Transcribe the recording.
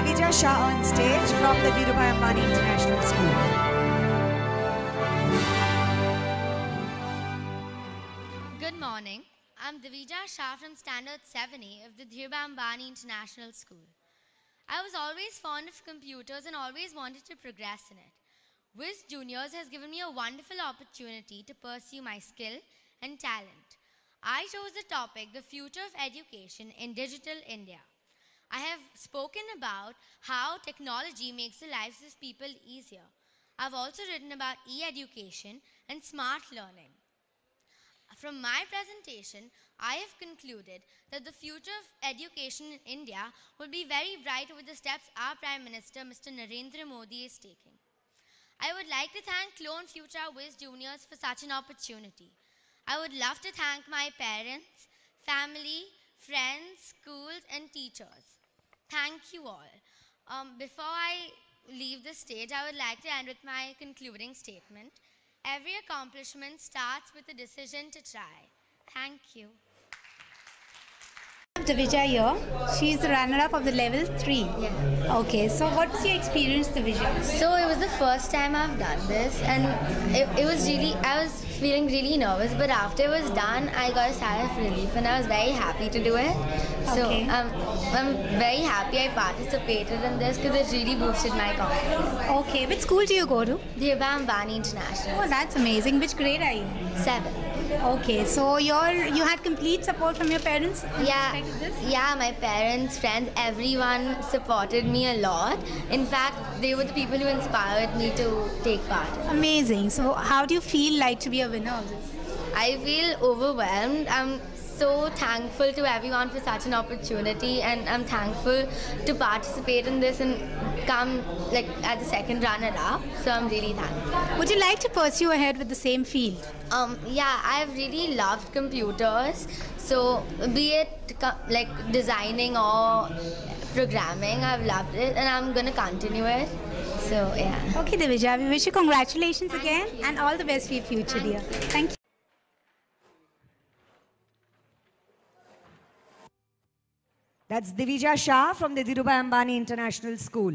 Divija Shah on stage from the Dhirubhai Ambani International School. Good morning. I'm Divija Shah from Standard 70 of the Dhirubhai Ambani International School. I was always fond of computers and always wanted to progress in it. Whiz Juniors has given me a wonderful opportunity to pursue my skill and talent. I chose the topic, the future of education in digital India. I have spoken about how technology makes the lives of people easier. I've also written about e-education and smart learning. From my presentation, I have concluded that the future of education in India will be very bright with the steps our Prime Minister, Mr. Narendra Modi, is taking. I would like to thank Clone Future Whiz Juniors for such an opportunity. I would love to thank my parents, family, friends, schools, and teachers. Thank you all. Um, before I leave the stage, I would like to end with my concluding statement. Every accomplishment starts with a decision to try. Thank you. Divija here. She's the runner-up of the level three. Yeah. Okay, so what was your experience, Divija? So it was the first time I've done this, and it, it was really, I was feeling really nervous, but after it was done, I got a sigh of relief, and I was very happy to do it. So Okay. um, I'm very happy I participated in this because it really boosted my confidence. Okay, which school do you go to? Dhirubhai Ambani International. Oh, that's amazing. Which grade are you? Seven. Okay, so you're you had complete support from your parents. Yeah, this? yeah. My parents, friends, everyone supported me a lot. In fact, they were the people who inspired me to take part. Amazing. So, how do you feel like to be a winner of this? I feel overwhelmed. I'm so thankful to everyone for such an opportunity, and I'm thankful to participate in this and come like as the second runner-up. So I'm really thankful. Would you like to pursue ahead with the same field? Um, yeah, I've really loved computers. So be it like designing or programming, I've loved it, and I'm gonna continue it. So yeah. Okay, Divija, we wish you congratulations again and all the best for your future, dear. Thank you. That's Divija Shah from the Dhirubhai Ambani International School.